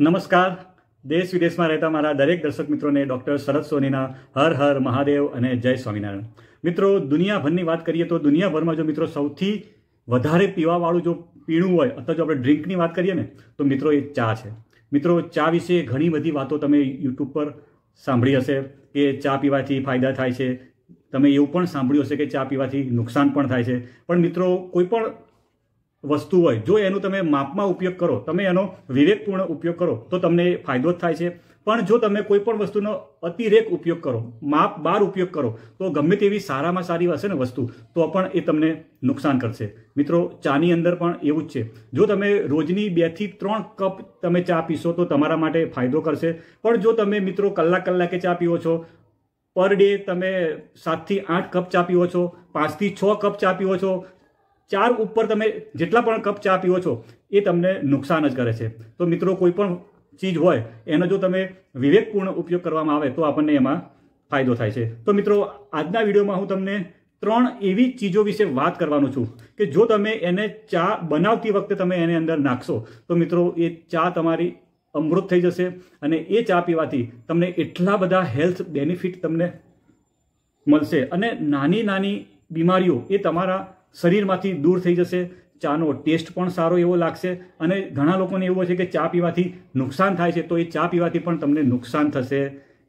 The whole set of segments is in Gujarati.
નમસ્કાર. દેશ વિદેશમાં રહેતા મારા દરેક દર્શક મિત્રોને ડૉક્ટર શરદ સોનીના હર હર મહાદેવ અને જય સ્વામિનારાયણ. મિત્રો, દુનિયાભરની વાત કરીએ તો દુનિયાભરમાં જો મિત્રો સૌથી વધારે પીવાવાળું જો પીણું હોય, અથવા જો આપણે ડ્રિંકની વાત કરીએ ને, તો મિત્રો એ ચા છે. મિત્રો, ચા વિશે ઘણી બધી વાતો તમે યુટ્યુબ પર સાંભળી હશે કે ચા પીવાથી ફાયદા થાય છે. તમે એવું પણ સાંભળ્યું હશે કે ચા પીવાથી નુકસાન પણ થાય છે. પણ મિત્રો, કોઈ પણ વસ્તુ હોય. જો એનો તમે માપમાં ઉપયોગ કરો, તમે એનો વિવેકપૂર્ણ ઉપયોગ કરો, તો તમને ફાયદો જ થાય છે. પણ જો તમે કોઈ પણ વસ્તુનો અતિરેક ઉપયોગ કરો, માપ બાર ઉપયોગ કરો, તો ગમે તેવી સારામાં સારી હશે ને વસ્તુ, તો પણ એ તમને નુકસાન કરશે. મિત્રો, ચાની અંદર પણ એવું જ છે. જો તમે રોજની બેથી ત્રણ કપ તમે ચા પીશો, તો તમારા માટે ફાયદો કરશે. પણ જો તમે મિત્રો કલાક કલાકે ચા પીવો છો, પર ડે તમે સાતથી આઠ કપ ચા પીવો છો, પાંચથી છ કપ ચા પીવો છો ચાર ઉપર તમે જેટલા પણ કપ ચા પીવો છો, એ તમને નુકસાન જ કરે છે. તો મિત્રો, કોઈ પણ ચીજ હોય, એનો જો તમે વિવેકપૂર્ણ ઉપયોગ કરવામાં આવે, તો આપણને એમાં ફાયદો થાય છે. તો મિત્રો, આજના વિડીયોમાં હું તમને ત્રણ એવી ચીજો વિશે વાત કરવાનું છું કે જો તમે એને ચા બનાવતી વખતે તમે એને અંદર નાખશો, તો મિત્રો, એ ચા તમારી અમૃત થઈ જશે અને એ ચા પીવાથી તમને એટલા બધા હેલ્થ બેનિફિટ તમને મળશે. અને નાની નાની બીમારીઓ એ તમારા શરીરમાંથી દૂર થઈ જશે, ચાનો ટેસ્ટ પણ સારો એવો લાગશે અને ઘણા લોકોને એવું છે કે ચા પીવાથી નુકસાન થાય છે, તો એ ચા પીવાથી પણ તમને નુકસાન થશે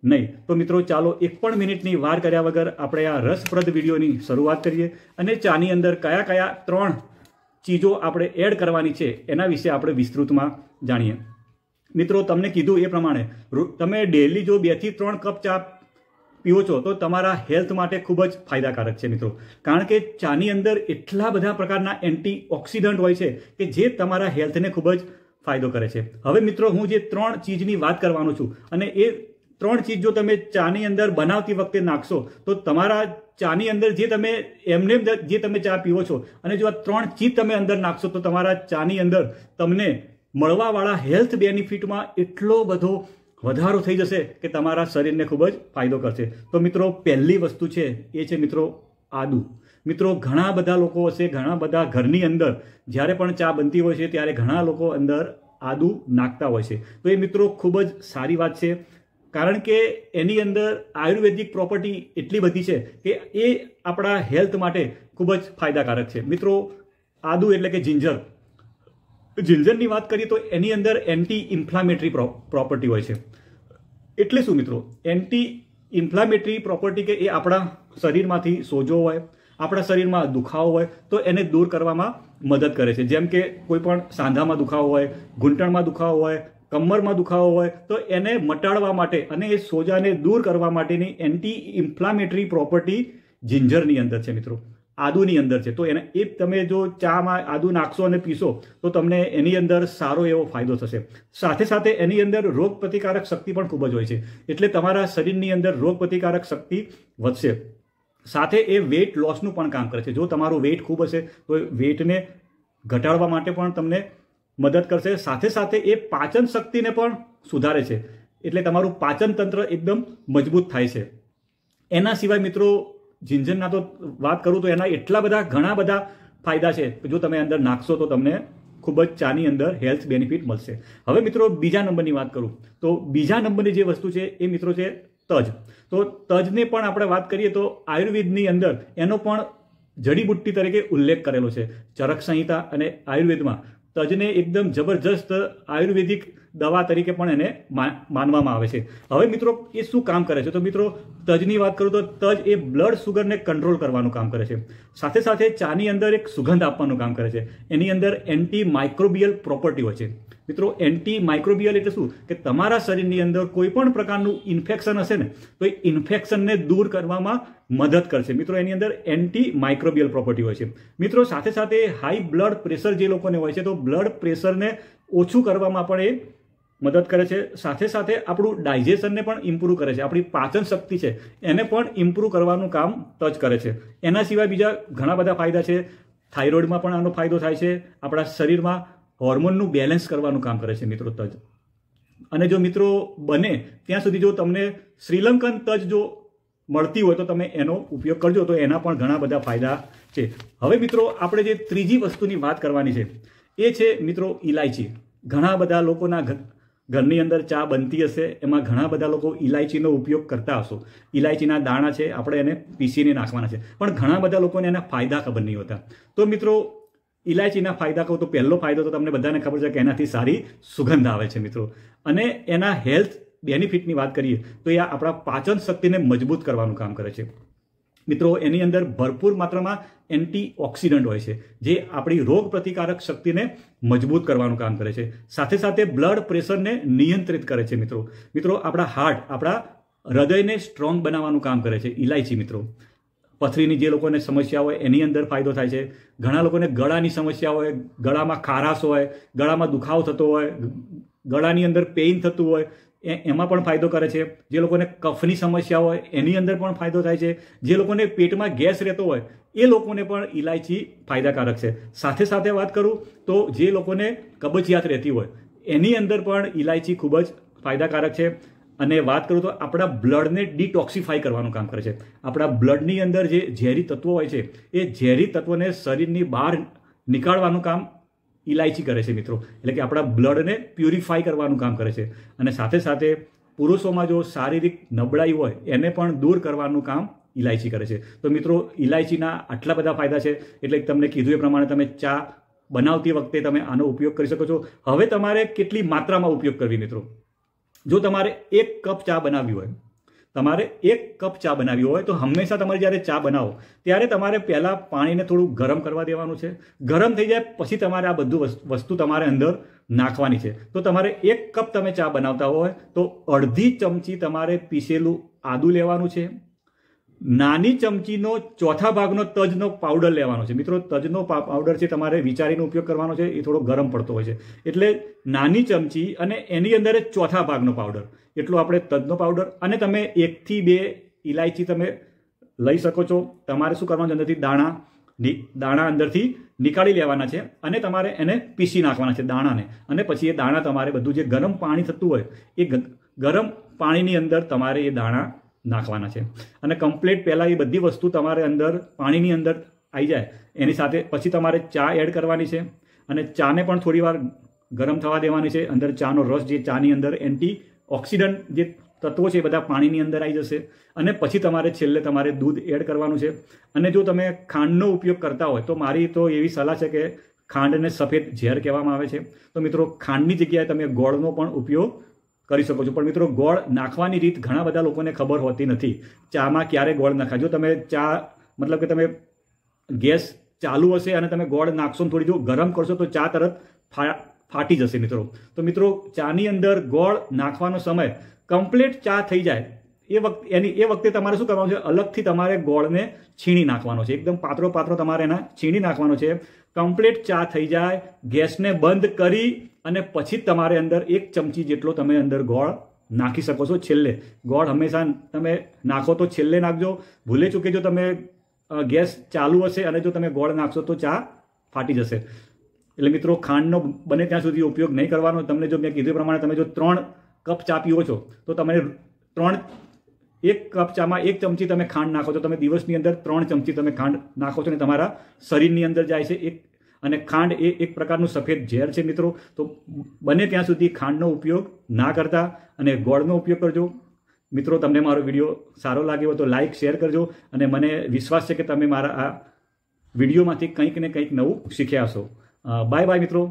નહીં. તો મિત્રો, ચાલો એક પણ મિનિટની વાર કર્યા વગર આપણે આ રસપ્રદ વિડીયોની શરૂઆત કરીએ અને ચાની અંદર કયા કયા ત્રણ ચીજો આપણે એડ કરવાની છે, એના વિશે આપણે વિસ્તૃતમાં જાણીએ. મિત્રો, તમને કીધું એ પ્રમાણે તમે ડેલી જો બેથી ત્રણ કપ ચા પીવો છો, તો તમારા હેલ્થ માટે ખૂબ જ ફાયદાકારક છે મિત્રો. કારણ કે ચાની અંદર એટલા બધા પ્રકારના એન્ટી ઓક્સિડન્ટ હોય છે કે જે તમારા હેલ્થને ખૂબ જ ફાયદો કરે છે. હવે મિત્રો, હું જે ત્રણ ચીજની વાત કરવાનો છું, અને એ ત્રણ ચીજ જો તમે ચાની અંદર બનાવતી વખતે નાખશો, તો તમારા ચાની અંદર જે તમે, એમને જે તમે ચા પીવો છો, અને જો આ ત્રણ ચીજ તમે અંદર નાખશો, તો તમારા ચાની અંદર તમને મળવાવાળા હેલ્થ બેનિફિટમાં એટલો બધો વધારો થઈ જશે કે તમારા શરીરને ખૂબ જ ફાયદો કરશે. તો મિત્રો, પહેલી વસ્તુ છે, એ છે મિત્રો આદુ. મિત્રો, ઘણા બધા લોકો હશે, ઘણા બધા ઘરની અંદર જ્યારે પણ ચા બનતી હોય છે, ત્યારે ઘણા લોકો અંદર આદુ નાખતા હોય છે. તો એ મિત્રો ખૂબ જ સારી વાત છે. કારણ કે એની અંદર આયુર્વેદિક પ્રોપર્ટી એટલી બધી છે કે એ આપણા હેલ્થ માટે ખૂબ જ ફાયદાકારક છે. મિત્રો, આદુ એટલે કે જિંજર. જિંજરની વાત કરીએ તો એની અંદર એન્ટી ઇન્ફ્લામેટરી પ્રોપર્ટી હોય છે. એટલે શું મિત્રો? એન્ટી ઇન્ફ્લામેટરી પ્રોપર્ટી કે એ આપણા શરીરમાંથી સોજો હોય, આપણા શરીરમાં દુખાવો હોય, તો એને દૂર કરવામાં મદદ કરે છે. જેમ કે કોઈ પણ સાંધામાં દુખાવો હોય, ઘૂંટણમાં દુખાવો હોય, કમરમાં દુખાવો હોય, તો એને મટાડવા માટે અને એ સોજાને દૂર કરવા માટેની એન્ટી ઇન્ફ્લામેટરી પ્રોપર્ટી જિંજરની અંદર છે મિત્રો. આદુની અંદર છે. તો એને એ તમે જો ચામાં આદુ નાખશો અને પીશો, તો તમને એની અંદર સારો એવો ફાયદો થશે. સાથે સાથે એની અંદર રોગ પ્રતિકારક શક્તિ પણ ખૂબ જ હોય છે. એટલે તમારા શરીરની અંદર રોગ પ્રતિકારક શક્તિ વધશે. સાથે એ વેઇટ લોસનું પણ કામ કરે છે. જો તમારું વેઇટ ખૂબ હશે, તો વેઇટને ઘટાડવા માટે પણ તમને મદદ કરશે. સાથે સાથે એ પાચન શક્તિને પણ સુધારે છે. એટલે તમારું પાચન તંત્ર એકદમ મજબૂત થાય છે. એના સિવાય મિત્રો જિંજરના તો વાત કરું તો એના એટલા બધા ઘણા બધા ફાયદા છે. જો તમે અંદર નાખશો તો તમને ખૂબ જ ચાની અંદર હેલ્થ બેનિફિટ મળશે. હવે મિત્રો બીજા નંબરની વાત કરું. તો બીજા નંબરની જે વસ્તુ છે એ મિત્રો છે તજ. તો તજને પણ આપણે વાત કરીએ તો આયુર્વેદની અંદર એનો પણ જડીબુટ્ટી તરીકે ઉલ્લેખ કરેલો છે. ચરક સંહિતા અને આયુર્વેદમાં તજને એકદમ જબરજસ્ત આયુર્વેદિક દવા તરીકે પણ એને માનવામાં આવે છે. હવે મિત્રો, એ શું કામ કરે છે? તો મિત્રો, તજની વાત કરું તો તજ એ બ્લડ સુગરને કંટ્રોલ કરવાનું કામ કરે છે. સાથે સાથે ચાની અંદર એક સુગંધ આપવાનું કામ કરે છે. એની અંદર એન્ટી માઇક્રોબિયલ પ્રોપર્ટી હોય છે. મિત્રો એન્ટી માઇક્રોબિયલ એટલે શું? કે તમારા શરીરની અંદર કોઈ પણ પ્રકારનું ઇન્ફેક્શન હશે ને, તો એ ઇન્ફેક્શનને દૂર કરવામાં મદદ કરશે. મિત્રો, એની અંદર એન્ટી માઇક્રોબિયલ પ્રોપર્ટી હોય છે. મિત્રો, સાથે સાથે હાઈ બ્લડ પ્રેશર જે લોકોને હોય છે, તો બ્લડ પ્રેશરને ઓછું કરવામાં પણ એ મદદ કરે છે. સાથે સાથે આપણું ડાયજેશનને પણ ઇમ્પ્રૂવ કરે છે. આપણી પાચન શક્તિ છે. એને પણ ઇમ્પ્રૂવ કરવાનું કામ ટચ કરે છે. એના સિવાય બીજા ઘણા બધા ફાયદા છે. થાઇરોઇડમાં પણ આનો ફાયદો થાય છે. આપણા શરીરમાં હોર્મોનનું બેલેન્સ કરવાનું કામ કરે છે મિત્રો તજ અને જો મિત્રો બને, ત્યાં સુધી જો તમને શ્રીલંકન તજ જો મળતી હોય તો તમે એનો ઉપયોગ કરજો. તો એના પણ ઘણા બધા ફાયદા છે. હવે મિત્રો, આપણે જે ત્રીજી વસ્તુની વાત કરવાની છે, એ છે મિત્રો ઇલાયચી ઘણા બધા લોકોના ઘરની અંદર ચા બનતી હશે, એમાં ઘણા બધા લોકો ઇલાયચીનો ઉપયોગ કરતા હશો. ઇલાયચીના દાણા છે, આપણે એને પીસીને નાખવાના છે. પણ ઘણા બધા લોકોને એના ફાયદા ખબર નહીં હોતા. તો મિત્રો ઇલાયચીના ફાયદા કહું તો પહેલો ફાયદો તો તમને બધાને ખબર છે કે એનાથી સારી સુગંધ આવે છે મિત્રો. અને એના હેલ્થ બેનિફિટની વાત કરીએ, તો એ આપણા પાચન શક્તિને મજબૂત કરવાનું કામ કરે છે. મિત્રો, એની અંદર ભરપૂર માત્રામાં એન્ટી ઓક્સિડન્ટ હોય છે, જે આપણી રોગ પ્રતિકારક શક્તિને મજબૂત કરવાનું કામ કરે છે. સાથે સાથે બ્લડ પ્રેશરને નિયંત્રિત કરે છે, મિત્રો. મિત્રો, આપણા હાર્ટ, આપણા હૃદયને સ્ટ્રોંગ બનાવવાનું કામ કરે છે ઇલાયચી મિત્રો. પથરીની જે લોકોને સમસ્યા હોય, એની અંદર ફાયદો થાય છે. ઘણા લોકોને ગળાની સમસ્યા હોય, ગળામાં ખારાશ હોય, ગળામાં દુખાવો થતો હોય, ગળાની અંદર પેઇન થતું હોય એમાં પણ ફાયદો કરે છે. જે લોકોને કફની સમસ્યા હોય, એની અંદર પણ ફાયદો થાય છે. જે લોકોને પેટમાં ગેસ રહેતો હોય, એ લોકોને પણ ઇલાયચી ફાયદાકારક છે. સાથે સાથે વાત કરું તો જે લોકોને કબજિયાત રહેતી હોય, એની અંદર પણ ઇલાયચી ખૂબ જ ફાયદાકારક છે. અને વાત કરું તો આપણા બ્લડને ડિટોક્સિફાઈ કરવાનું કામ કરે છે. આપણા બ્લડની અંદર જે ઝેરી તત્વો હોય છે, એ ઝેરી તત્વોને શરીરની બહાર નીકાળવાનું કામ ઇલાયચી કરે છે મિત્રો. એટલે કે આપણા બ્લડને પ્યુરિફાઈ કરવાનું કામ કરે છે. અને સાથે સાથે પુરુષોમાં જો શારીરિક નબળાઈ હોય, એને પણ દૂર કરવાનું કામ ઇલાયચી કરે છે. તો મિત્રો ઇલાયચીના આટલા બધા ફાયદા છે. એટલે તમને કીધું એ પ્રમાણે તમે ચા બનાવતી વખતે તમે આનો ઉપયોગ કરી શકો છો. હવે તમારે કેટલી માત્રામાં ઉપયોગ કરવી મિત્રો? જો તમારે એક કપ ચા બનાવવી હોય તમારે એક કપ ચા બનાવી હોય તો હંમેશા તમારે જ્યારે ચા બનાવો, ત્યારે તમારે પહેલાં પાણીને થોડું ગરમ કરવા દેવાનું છે. ગરમ થઈ જાય પછી તમારે આ બધું વસ્તુ તમારે અંદર નાખવાની છે. તો તમારે એક કપ તમે ચા બનાવતા હોય તો અડધી ચમચી તમારે પીસેલું આદું લેવાનું છે. નાની ચમચીનો ચોથા ભાગનો તજનો પાવડર લેવાનો છે. મિત્રો, તજનો પાવડર છે તમારે વિચારીનો ઉપયોગ કરવાનો છે, એ થોડો ગરમ પડતો હોય છે. એટલે નાની ચમચી અને એની અંદર ચોથા ભાગનો પાવડર એટલો આપણે તજનો પાવડર અને તમે એકથી બે ઇલાયચી તમે લઈ શકો છો. તમારે શું કરવાનું અંદરથી દાણા દાણા અંદરથી નીકાળી લેવાના છે અને તમારે એને પીસી નાખવાના છે દાણાને. અને પછી એ દાણા તમારે બધું જે ગરમ પાણી થતું હોય, એ ગરમ પાણીની અંદર તમારે એ દાણા નાખવાના છે. અને કમ્પ્લીટ પહેલાં એ બધી વસ્તુ તમારે અંદર પાણીની અંદર આવી જાય. એની સાથે પછી તમારે ચા એડ કરવાની છે. અને ચાને પણ થોડીવાર ગરમ થવા દેવાની છે. અંદર ચાનો રસ જે ચાની અંદર એન્ટી ઓક્સિડન્ટ જે તત્વો છે એ બધા પાણીની અંદર આવી જશે. અને પછી તમારે છેલ્લે તમારે દૂધ એડ કરવાનું છે. અને જો તમે ખાંડનો ઉપયોગ કરતા હોય તો મારી તો એવી સલાહ છે કે ખાંડને સફેદ ઝેર કહેવામાં આવે છે. તો મિત્રો, ખાંડની જગ્યાએ તમે ગોળનો પણ ઉપયોગ કરી શકો છો. પણ મિત્રો, ગોળ નાખવાની રીત ઘણા બધા લોકોને ખબર હોતી નથી. ચામાં ક્યારે ગોળ નાખાય? જો તમે ચા, મતલબ કે તમે ગેસ ચાલુ હશે અને તમે ગોળ નાખશો ને થોડી જો ગરમ કરશો તો ચા તરત ફાટી જશે મિત્રો. તો મિત્રો, ચાની અંદર ગોળ નાખવાનો સમય કમ્પ્લીટ ચા થઈ જાય. એ વખતે એની, એ વખતે તમારે શું કરવાનું છે? અલગથી તમારે ગોળને છીણી નાખવાનો છે. એકદમ પાતળો પાત્રો તમારે એના છીણી નાખવાનો છે. કમ્પ્લીટ ચા થઈ જાય, ગેસને બંધ કરી અને પછી તમારે અંદર એક ચમચી જેટલો તમે અંદર ગોળ નાખી શકો છો છેલ્લે. ગોળ હંમેશા તમે નાખો તો છેલ્લે નાખજો. ભૂલે ચૂકે જો તમે ગેસ ચાલુ હશે અને જો તમે ગોળ નાખશો તો ચા ફાટી જશે. એટલે મિત્રો, ખાંડનો બને ત્યાં સુધી ઉપયોગ નહીં કરવાનો. તમને જો મેં કીધું પ્રમાણે તમે જો ત્રણ કપ ચા પીવો છો, તો તમે ત્રણ એક કપ ચામાં એક ચમચી તમે ખાંડ નાખો છો. તમે દિવસની અંદર ત્રણ ચમચી તમે ખાંડ નાખો છો ને તમારા શરીરની અંદર જાય છે એક. અને ખાંડ એ એક પ્રકારનું સફેદ ઝેર છે મિત્રો. તો બને ત્યાં સુધી ખાંડનો ઉપયોગ ના કરતા અને ગોળનો ઉપયોગ કરજો. મિત્રો, તમને મારો વીડિયો સારો લાગ્યો તો લાઇક શેર કરજો. અને મને વિશ્વાસ છે કે તમે મારા આ વિડીયોમાંથી કંઈક ને કંઈક નવું શીખ્યા હશો. બાય બાય મિત્રો.